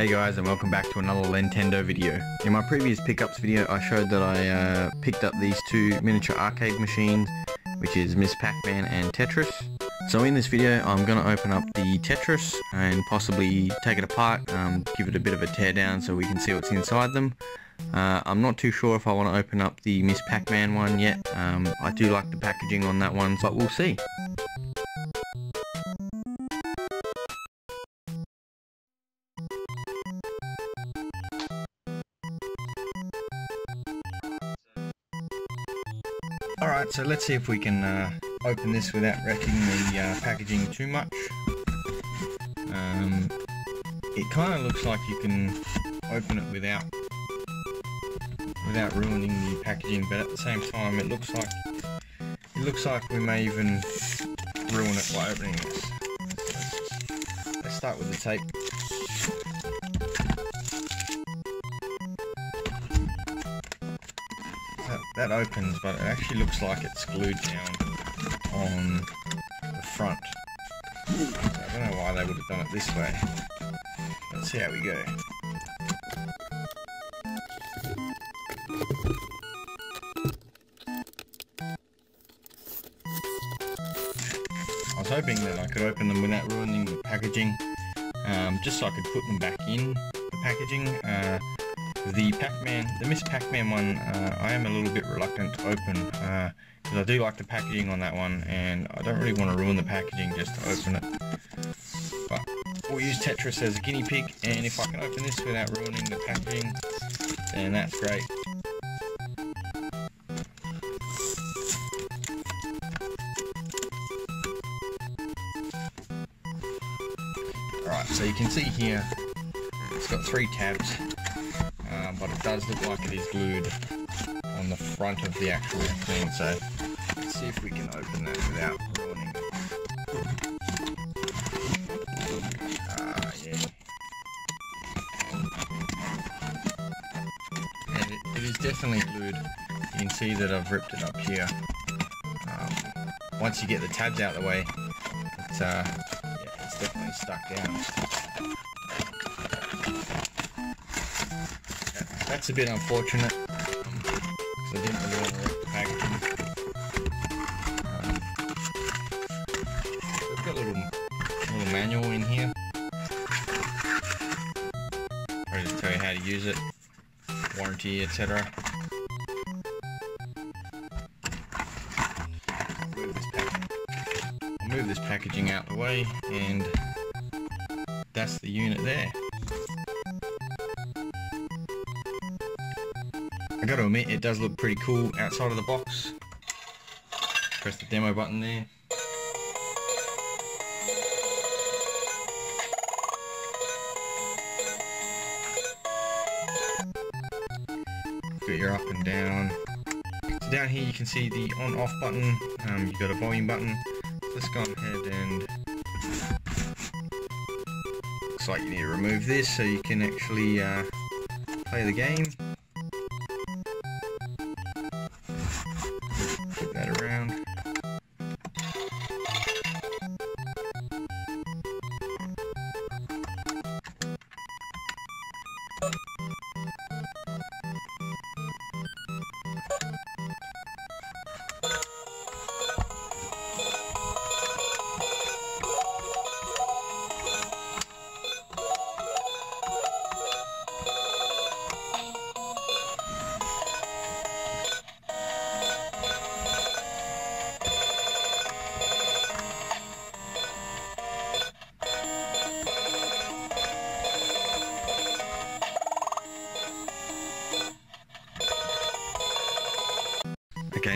Hey guys and welcome back to another Lentendo video. In my previous pickups video I showed that I uh, picked up these two miniature arcade machines which is Miss Pac-Man and Tetris. So in this video I'm going to open up the Tetris and possibly take it apart, um, give it a bit of a tear down so we can see what's inside them. Uh, I'm not too sure if I want to open up the Miss Pac-Man one yet. Um, I do like the packaging on that one but we'll see. Alright, so let's see if we can uh, open this without wrecking the uh, packaging too much. Um, it kind of looks like you can open it without without ruining the packaging, but at the same time it looks like it looks like we may even ruin it by opening this. Let's start with the tape. That, opens, but it actually looks like it's glued down on the front. So I don't know why they would have done it this way. Let's see how we go. I was hoping that I could open them without ruining the packaging, um, just so I could put them back in the packaging. Uh, the Pac-Man, the Miss Pac-Man one, uh, I am a little bit reluctant to open because uh, I do like the packaging on that one and I don't really want to ruin the packaging just to open it. But we'll use Tetris as a guinea pig and if I can open this without ruining the packaging then that's great. Alright, so you can see here it's got three tabs but it does look like it is glued on the front of the actual thing, so let's see if we can open that without ruining it. Ah, yeah. And it, it is definitely glued. You can see that I've ripped it up here. Um, once you get the tabs out of the way, it's, uh, yeah, it's definitely stuck down. That's a bit unfortunate. I didn't really the packaging. Um, we've got a little, little manual in here. Ready to tell you how to use it, warranty, etc. I'll move this packaging out the way and that's the unit there. I gotta admit, it does look pretty cool outside of the box. Press the demo button there. Got your up and down. So down here you can see the on off button, um, you've got a volume button. Let's go ahead and looks like you need to remove this so you can actually uh, play the game.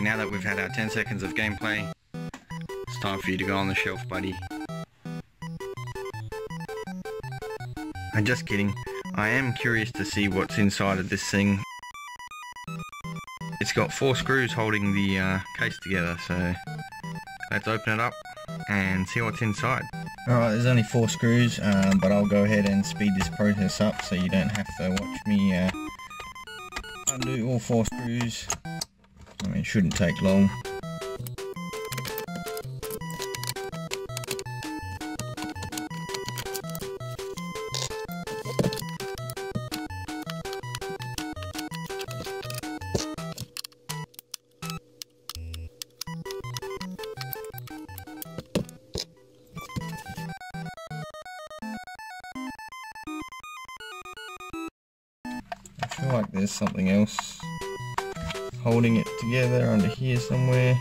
Now that we've had our 10 seconds of gameplay, it's time for you to go on the shelf, buddy. I'm just kidding. I am curious to see what's inside of this thing. It's got four screws holding the uh, case together, so let's open it up and see what's inside. Alright, there's only four screws, um, but I'll go ahead and speed this process up so you don't have to watch me uh, undo all four screws. I mean, it shouldn't take long. I feel like there's something else holding it together under here somewhere.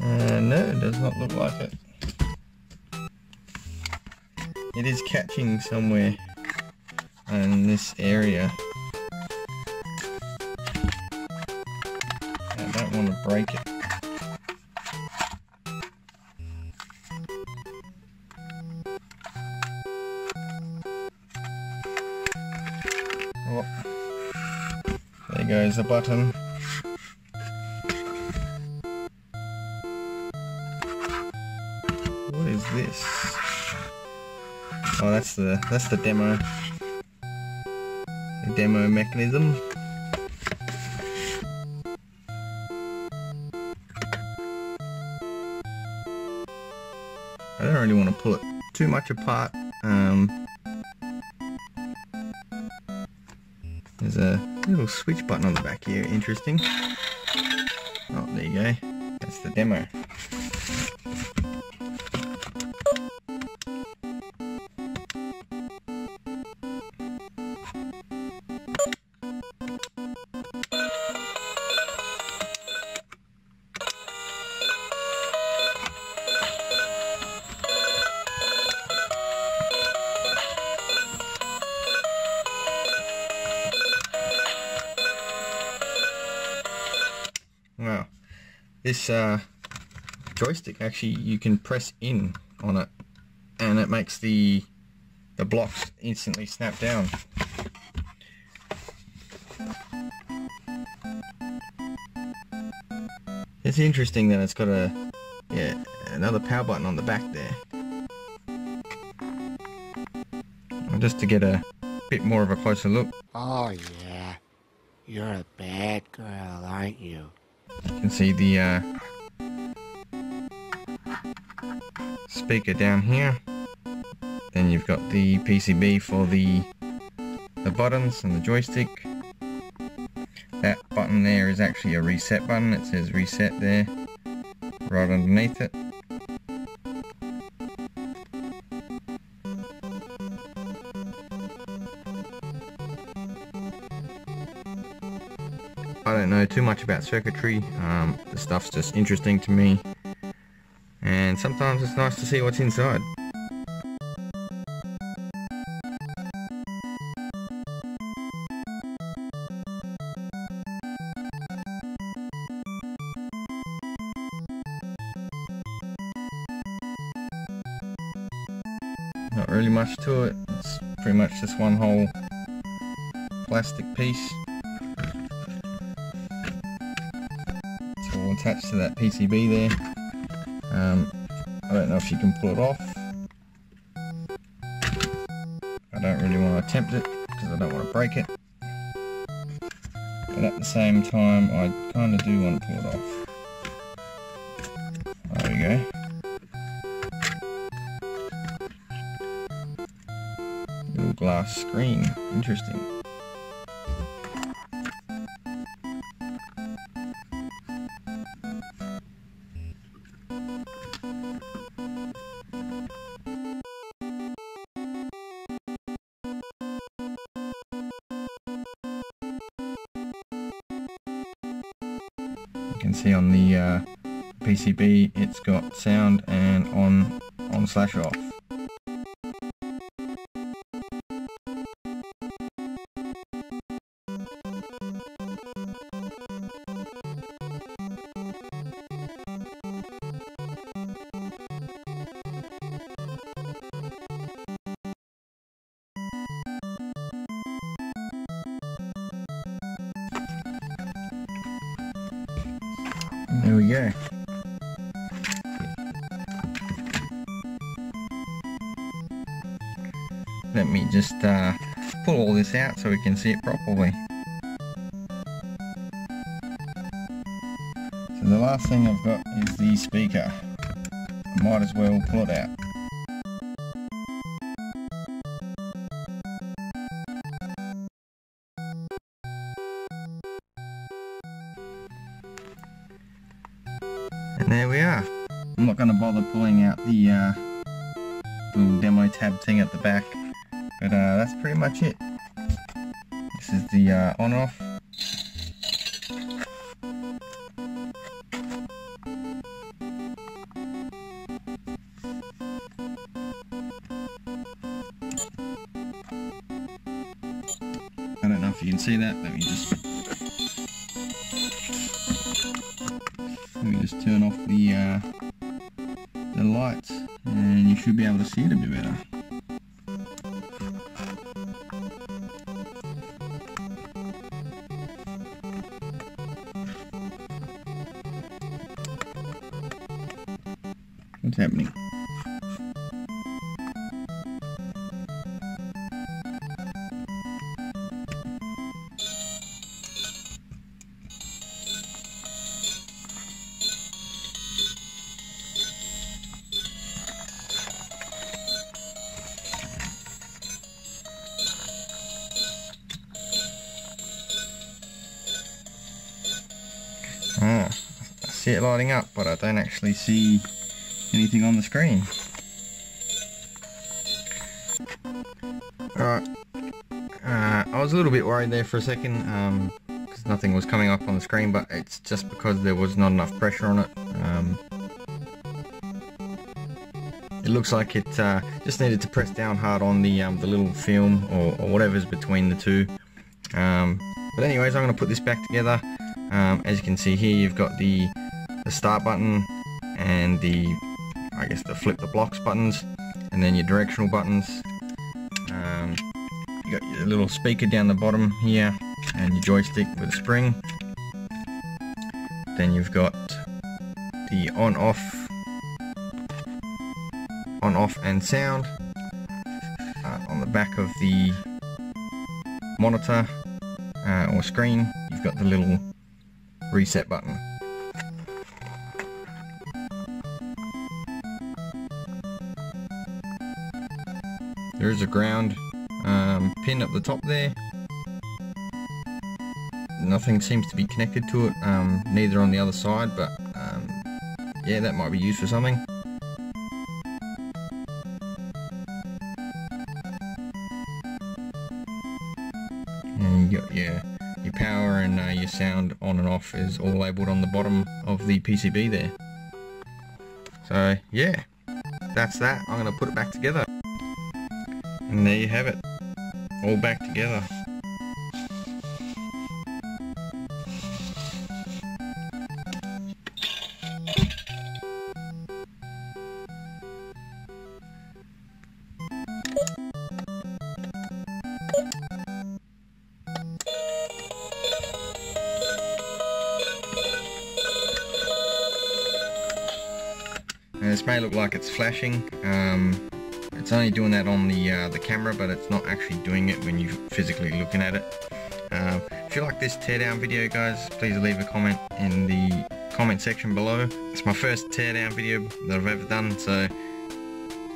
Uh, no, it does not look like it. It is catching somewhere in this area. I don't want to break it. There goes the button. What is this? Oh, that's the that's the demo. The demo mechanism. I don't really want to pull it too much apart. Um, there's a little switch button on the back here, interesting. Oh, there you go. That's the demo. This uh, joystick actually you can press in on it and it makes the the blocks instantly snap down. It's interesting that it's got a yeah another power button on the back there. Just to get a bit more of a closer look. Oh, yeah. You're a bad girl, aren't you? You can see the uh, speaker down here. Then you've got the PCB for the the buttons and the joystick. That button there is actually a reset button. It says reset there, right underneath it. I don't know too much about circuitry. Um, the stuff's just interesting to me. And sometimes it's nice to see what's inside. Not really much to it. It's pretty much just one whole plastic piece. Attached to that PCB there. Um, I don't know if you can pull it off. I don't really want to attempt it because I don't want to break it. But at the same time, I kind of do want to pull it off. There we go. Little glass screen. Interesting. Can see on the uh, PCB it's got sound and on on slash off. There we go. Let me just uh, pull all this out so we can see it properly. So the last thing I've got is the speaker. Might as well pull it out. And there we are. I'm not going to bother pulling out the uh, little demo tab thing at the back, but uh, that's pretty much it. This is the uh, on-off. I don't know if you can see that, let me just just turn off the uh, the lights and you should be able to see it a bit better. What's happening? Oh, I see it lighting up, but I don't actually see anything on the screen. Alright, uh, I was a little bit worried there for a second, because um, nothing was coming up on the screen, but it's just because there was not enough pressure on it. Um, it looks like it uh, just needed to press down hard on the, um, the little film, or, or, whatever's between the two. Um, but anyways, I'm going to put this back together. Um, as you can see here, you've got the, the start button and the, I guess the flip the blocks buttons, and then your directional buttons. Um, you got your little speaker down the bottom here, and your joystick with a spring. Then you've got the on-off, on-off and sound uh, on the back of the monitor uh, or screen. You've got the little reset button. There is a ground um, pin up the top there. Nothing seems to be connected to it, um, neither on the other side, but um, yeah, that might be used for something. And you got your your sound on and off is all labelled on the bottom of the PCB there. So yeah, that's that. I'm going to put it back together. And there you have it, all back together. Flashing. Um, it's only doing that on the uh, the camera, but it's not actually doing it when you're physically looking at it. Uh, if you like this teardown video, guys, please leave a comment in the comment section below. It's my first teardown video that I've ever done, so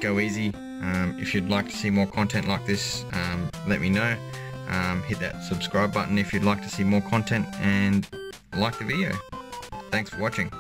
go easy. Um, if you'd like to see more content like this, um, let me know. Um, hit that subscribe button if you'd like to see more content and like the video. Thanks for watching.